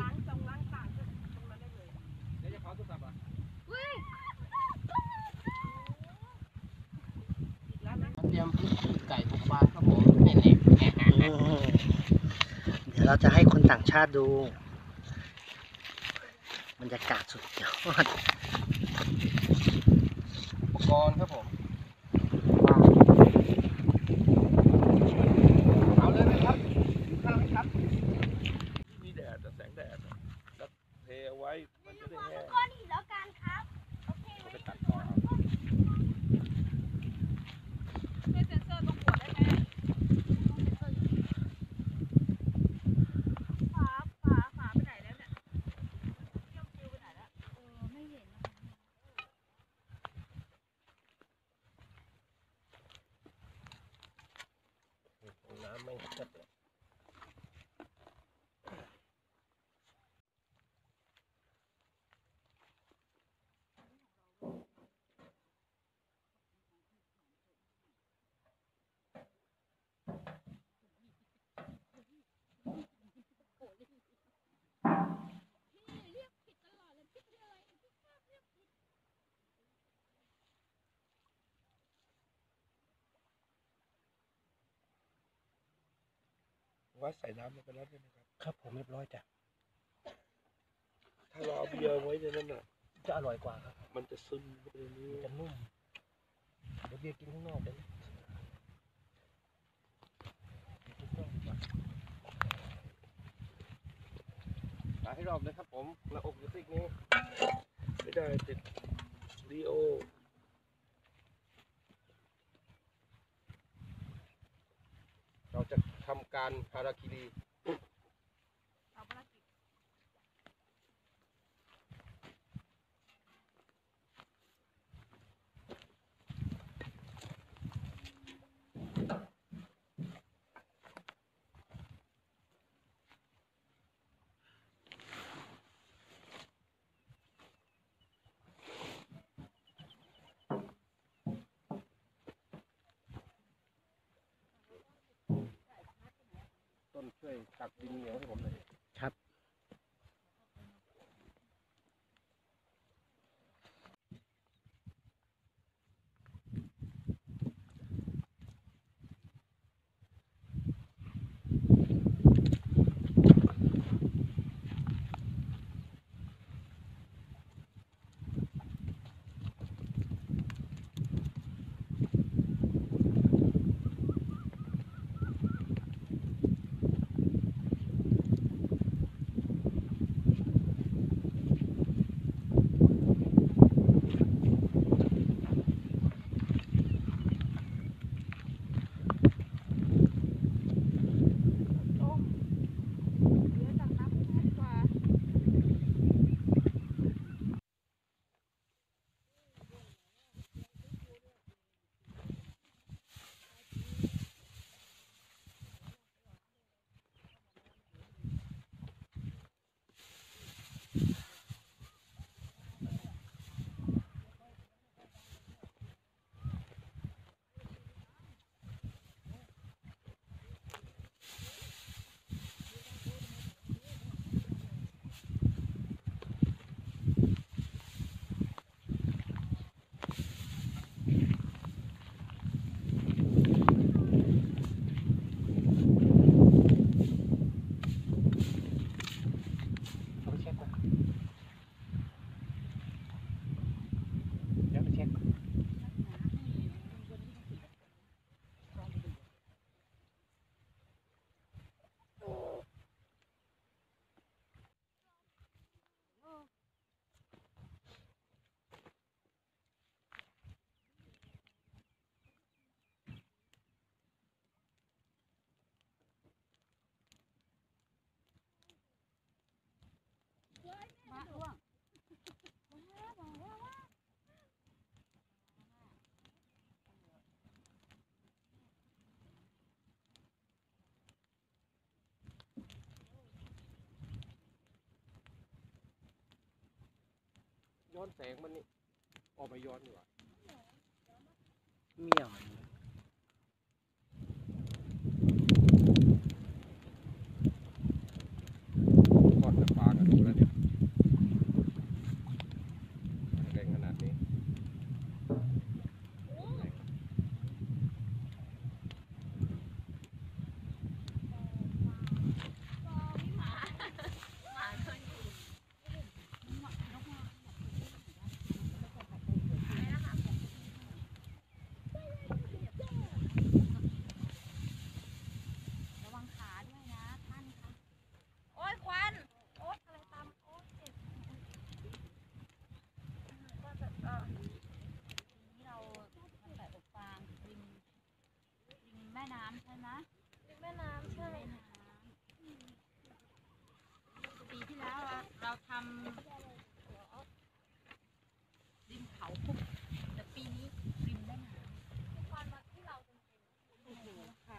ล้างจงล้างปากก็ทำมาได้เลยเดี๋ยวจะขอโทรศัพท์อะอีกแล้วนะเตรียมพริกไก่บุกปลาครับผมแน่อืมเดี๋ยวเราจะให้คนต่างชาติดูบรรยากาศสุดยอดอุปกรณ์ครับผมเอาเลยไหมครับกินข้าวไหมครับ มีแดดอะแสงแดดอะแล้วเทเอาไว้ มันจะได้แห้ง ก้อนหินแล้วกันครับ โอเคไหม ไปตัดต่อครับ ช่วยเซ็นเซอร์ตรงหัวได้ไหม ฝาฝาฝาไปไหนแล้วเนี่ยเที่ยวฟิวไปไหนแล้วเออไม่เห็นนะ น้ำไม่ชัดเลยว่าใส่น้ำลงไปแล้วใช่ไหมครับ ครับผมเรียบร้อยจ้ะ ถ้าเราเอาเบียร์ไว้ในนั้นน่ะ จะอร่อยกว่าครับ มันจะซึมเข้าไปในนี้จะนุ่ม เดี๋ยวเบียร์กินข้างนอกเดี๋ยวนะกินข้างนอกดีกว่าหาให้รอบเลยครับผมหน้าอกอยู่ซีกนี้ ไม่ได้ติดดีโอ เราจะทำ การฮาราคิรี ต้นช่วยตักดินเหนียวให้ผมหน่อย อนแสงมันนี่ออกไปย้อนดีกว่าเมี่ยง ม่น้ำใช่ไหม แม่น้ำใช่ แม่น้ำปีที่แล้วอะเราทำริมเขาคุกแต่ปีนี้ริมแม่น้ำ วันมาที่เราเป็น โอ้โหค่ะ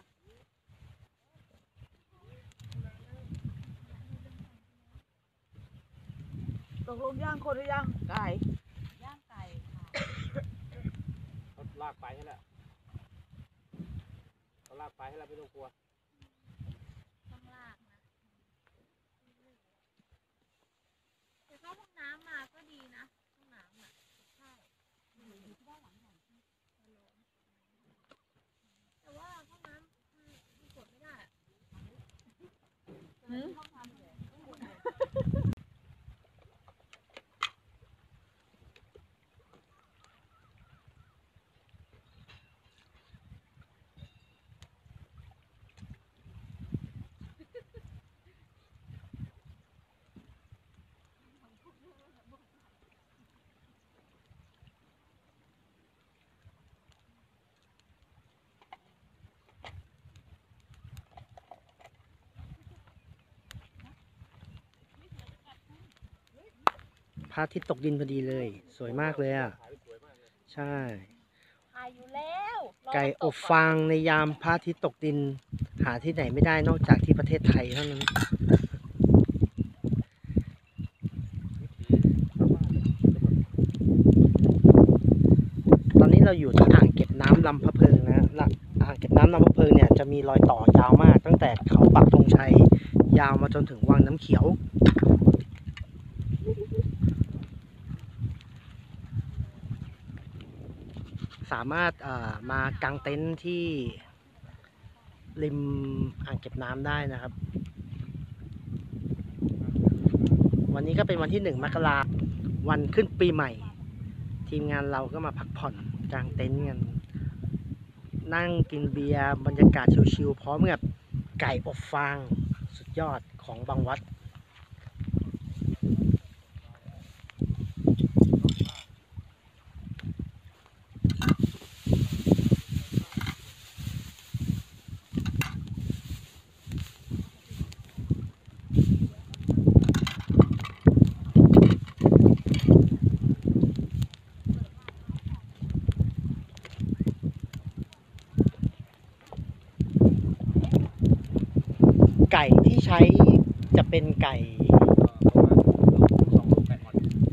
ต กลงย่างคนหรือย่างไก่ย่างไก่ค่ะเขาลากไปให้แล้วเขาลากไปให้แล้วไม่ต้องกลัว ข้างล่างนะแต่เข้าห้องน้ำมาก็ดีนะห้องน้ำอะใช่อยู่ที่ด้านหลังของที่แต่ว่าห้องน้ำมันมันกดไม่ได้อะห้องน้ำเลย พระอาทิตย์ตกดินพอดีเลย สวยมากเลยอะถ่ายสวยมากเลยใช่ถ่ายอยู่แล้วรไก่มันอตบฟางในยามพระอาทิตย์ตกดิน หาที่ไหนไม่ได้นอกจากที่ประเทศไทยเท่านั้น ตอนนี้เราอยู่ที่อ่างเก็บน้ำลำพะเพิงนะละอ่างเก็บน้ำลำพะเพิงเนี่ยจะมีรอยต่อยาวมากตั้งแต่เขาปักธงชัย ยาวมาจนถึงวังน้ำเขียว สามารถมากางเต็นท์ที่ริมอ่างเก็บน้ำได้นะครับ วันนี้ก็เป็นวันที่หนึ่งมกราวันขึ้นปีใหม่ ทีมงานเราก็มาพักผ่อนกางเต็นท์กันนั่งกินเบียร์บรรยากาศชิลๆพร้อมกับไก่อบฟางสุดยอดของบางวัด ไก่ที่ใช้จะเป็นไก่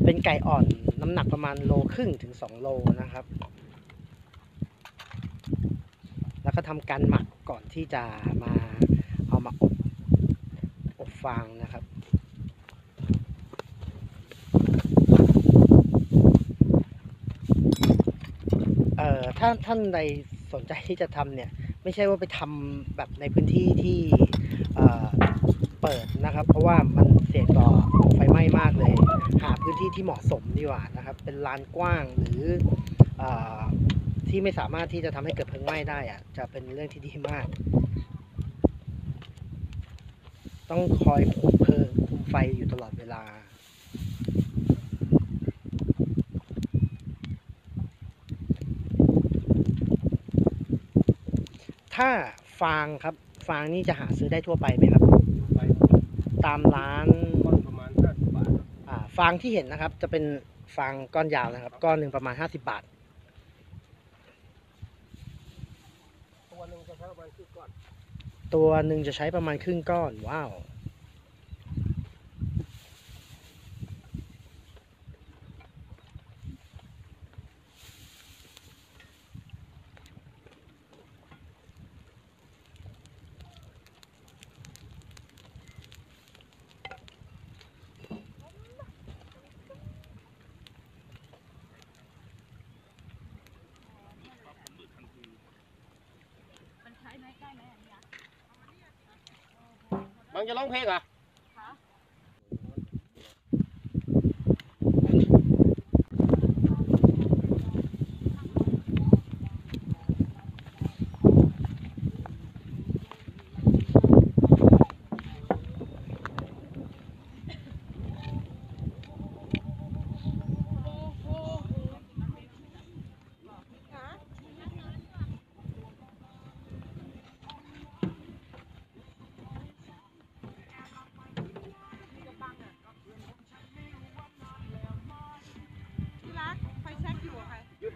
เป็นไก่อ่อนน้ำหนักประมาณโลครึ่งถึง2โลนะครับ แล้วก็ทำการหมักก่อนที่จะมาเอามาอบอบฟางนะครับเอ่อถ้าท่านใดสนใจที่จะทำเนี่ย ไม่ใช่ว่าไปทำแบบในพื้นที่ที่ เปิดนะครับ เพราะว่ามันเสี่ยงต่อไฟไหม้มากเลย หาพื้นที่ที่เหมาะสมดีกว่านะครับ เป็นลานกว้างหรือออที่ไม่สามารถที่จะทำให้เกิดเพลิงไหม้ได้อะจะเป็นเรื่องที่ดีมาก ต้องคอยคุมเพลิงคุมไฟอยู่ตลอดเวลาถ้าฟางครับ ฟางนี่จะหาซื้อได้ทั่วไปไหมครับ ไปตามร้าน ต้นประมาณห้าสิบบาทอ่าฟางที่เห็นนะครับ จะเป็นฟางก้อนยาวนะครับ ก้อนหนึ่งประมาณ 50 บาท ตัวหนึ่งจะใช้ประมาณครึ่งก้อนตัวหนึ่งจะใช้ประมาณครึ่งก้อน ว้าว มันใช้ไหมได้ไหมอันเนี้ย บางจะ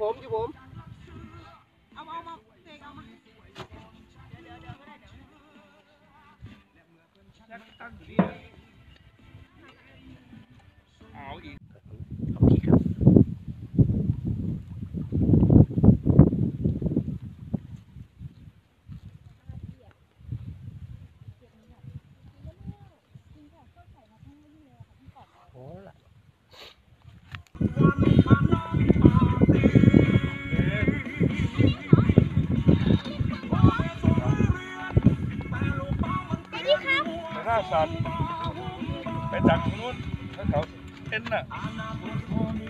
ร้องเพลงเหรอผมที่ผมเอาเอามาเสกเอามายักษ์ตั้งอยู่นี่เอาอีกโอเคครับโอ้ล่ะ ว